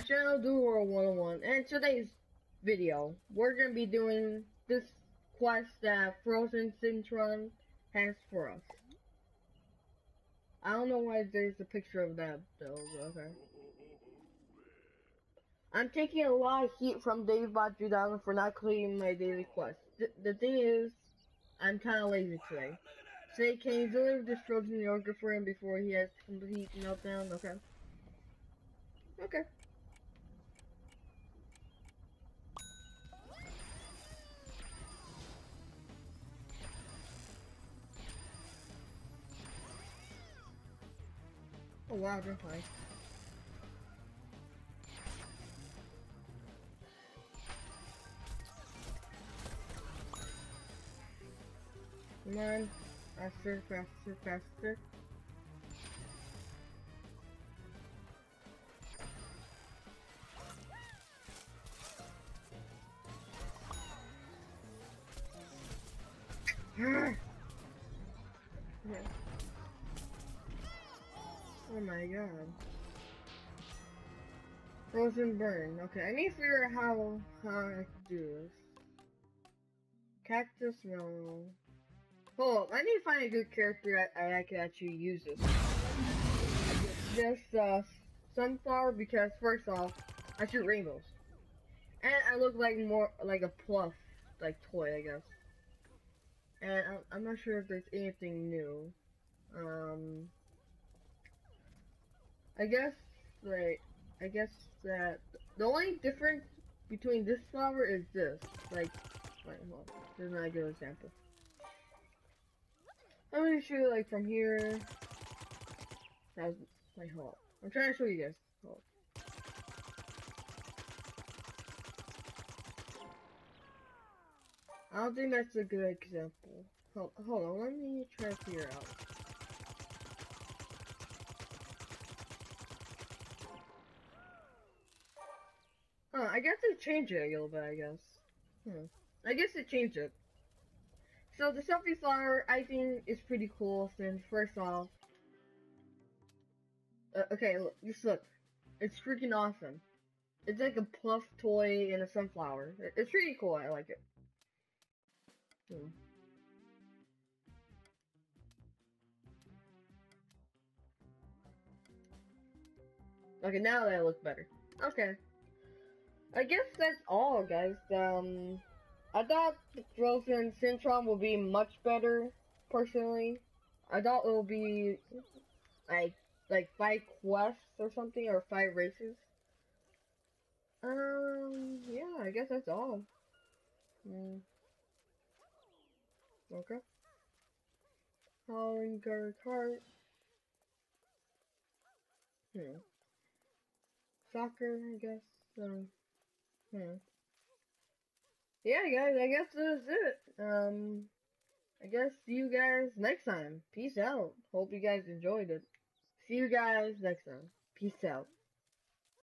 channel, DualWorld101, and today's video, we're gonna be doing this quest that Frozen Cintron has for us. I don't know why there's a picture of that though, okay. I'm taking a lot of heat from Dave DaveBot 2000 for not completing my daily quest. Th the thing is, I'm kinda lazy today. Say, can you deliver this frozen yogurt for him before he has complete meltdown? Okay. Okay. Oh wow, they're fine. Come on. Faster, faster, faster. yeah. Oh my god. Frozen burn. Okay, I need to figure out how how I can do this. Cactus no. Hold up, I need to find a good character I, I, can actually use this. Just uh sunflower because first off, I shoot rainbows. And I look like more like a pluff like toy I guess. And I'm, I'm not sure if there's anything new. Um I guess like I guess that the only difference between this flower is this. Like wait, hold on. There's not a good example. I'm gonna show you like from here. That's my hold. I'm trying to show you guys. Hold. on. I don't think that's a good example. Hold, hold on, let me try to figure out. I guess it changed it a little bit, I guess. Hmm. I guess it changed it. So the selfie flower, I think, is pretty cool since, first off, uh, okay, look, just look. It's freaking awesome. It's like a plush toy in a sunflower. It's pretty cool, I like it. Hmm. Okay, now that looks better. Okay. I guess that's all, guys. Um, I thought Frozen Cintron will be much better, personally. I thought it will be, like, like five quests or something, or five races. Um, yeah, I guess that's all. Mm. Okay. Howling guard cart. Hmm. Soccer, I guess. Um, hmm. Yeah, guys, I guess that's it. Um, I guess see you guys next time. Peace out. Hope you guys enjoyed it. See you guys next time. Peace out.